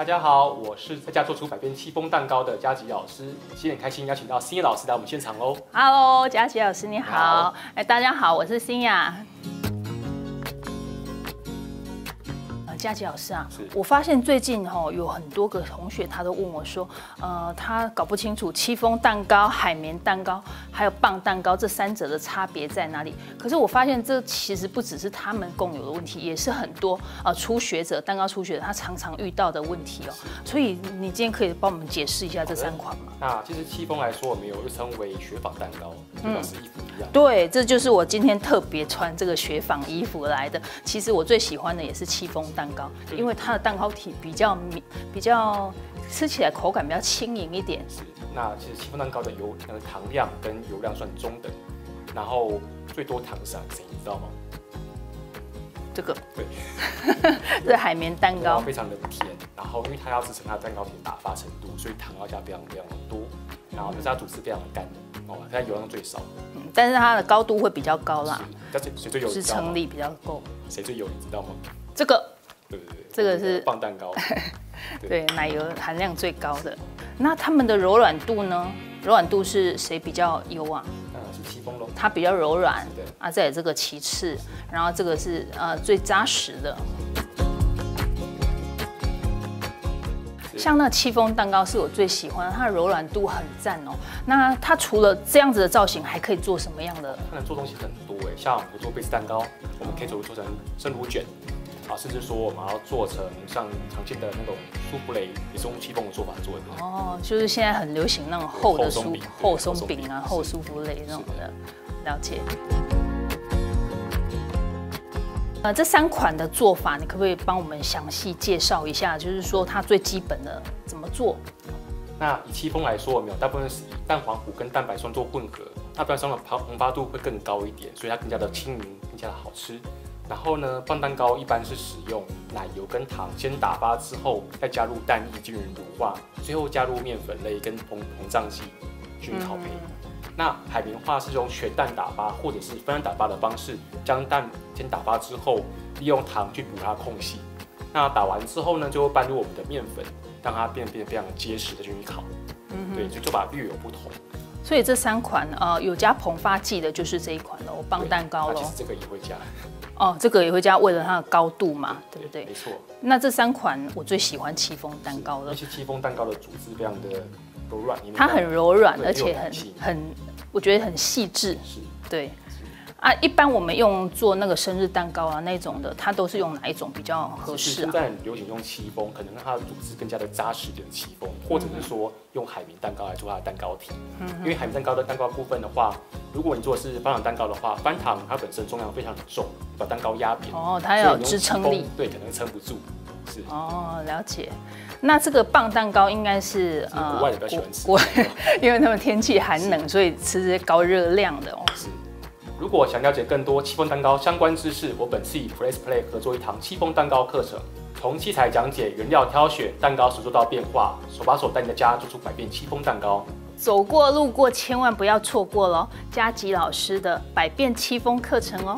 大家好，我是在家做出百变戚风蛋糕的佳吉老师，今天很开心邀请到新雅老师来我们现场哦。Hello，佳琪老师你好好。哎，大家好，我是新雅。佳琪老师啊，我发现最近哈、有很多个同学他都问我说，呃，他搞不清楚戚风蛋糕、海绵蛋糕还有棒蛋糕这三者的差别在哪里。可是我发现这其实不只是他们共有的问题，也是很多呃初学者蛋糕初学者他常常遇到的问题哦。所以你今天可以帮我们解释一下这三款吗？那其实戚风来说，我们有又称为雪纺蛋糕，就像是衣服一样。对，这就是我今天特别穿这个雪纺衣服来的。其实我最喜欢的也是戚风蛋糕，因为它的蛋糕体比较绵，比较吃起来口感比较轻盈一点。是，那其实戚风蛋糕的油呃糖量跟油量算中等，然后最多糖是谁你知道吗？这个对，这海绵蛋糕，非常的甜，然后因为它要制成它的蛋糕体打发程度，所以糖要加非常非常的多，然后但是它主是非常的干哦，它油量最少。嗯但是它的高度会比较高啦，但是谁最油？你支撑力比较够。谁最有？你知道吗？这个对对对，这个是棒蛋糕。对奶油含量最高的。那它们的柔软度呢？柔软度是谁比较优啊？嗯，是戚风喽。它比较柔软是的啊，再有这个其次，然后这个是呃最扎实的。像那戚风蛋糕是我最喜欢的，它的柔软度很赞哦。那它除了这样子的造型，还可以做什么样的？它能做东西很多哎，像我们做贝斯蛋糕，我们可以做做成生乳卷，啊，甚至说我们要做成像常见的那种舒芙蕾，也是用戚风的做法做的。哦，就是现在很流行那种厚的酥厚松饼啊、厚舒芙蕾那种的，了解。呃，这三款的做法，你可不可以帮我们详细介绍一下？就是说它最基本的怎么做？那以戚风来说，我们有大部分是以蛋黄糊跟蛋白霜做混合，那蛋白霜的膨膨发度会更高一点，所以它更加的轻盈，更加的好吃。然后呢，棒蛋糕一般是使用奶油跟糖先打发之后，再加入蛋液均匀乳化，最后加入面粉类跟膨膨胀剂均匀烤焙。那海绵化是用全蛋打发或者是分蛋打发的方式，将蛋先打发之后，利用糖去补它的空隙。那打完之后呢，就会拌入我们的面粉，让它变变得非常结实的均匀烤。对，就做法略有不同。所以这三款呃有加膨发剂的，就是这一款喽，棒蛋糕喽其实。这个也会加，哦，这个也会加，为了它的高度嘛，对不对没？错。那这三款我最喜欢戚风蛋糕了而，且戚风蛋糕的组织非常的柔软，它很柔软，而且很很，我觉得很细致。是对，啊，一般我们用做那个生日蛋糕啊那种的，它都是用哪一种比较合适啊？现在很流行用戚风，可能让它的组织更加的扎实一点戚风，或者是说用海绵蛋糕来做它的蛋糕体。嗯因为海绵蛋糕的蛋糕部分的话，如果你做的是翻糖蛋糕的话，翻糖它本身重量非常的重，把蛋糕压扁，哦，它要有支撑力。对，可能撑不住。是，哦，了解。那这个棒蛋糕应该是呃国外人比较喜欢吃国，国 因为他们天气寒冷，所以吃这些高热量的哦。是。如果想了解更多戚风蛋糕相关知识，我本次与 Press Play 合作一堂戚风蛋糕课程，从器材讲解、原料挑选、蛋糕实做到变化，手把手带你的家做出百变戚风蛋糕。走过路过，千万不要错过喽！佳吉老师的百变戚风课程哦。